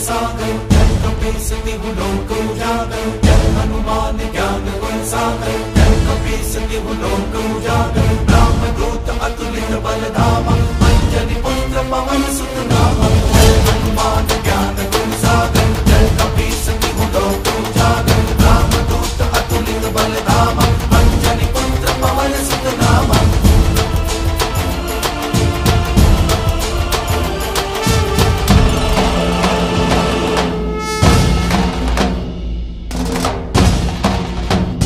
सागर जय कपीस तिहु लोक उजागर। जय हनुमान ज्ञान गुण सागर जय कपीस तिहु लोक उजागर। राम दूत अतुलित बल धामा अंजनी पुत्र पवन सुत नामा जय हनुमान ज्ञान गुण सागर जय कपीस तिहु लोक उजागर। राम दूत अतुलित बल धामा अंजनी पुत्र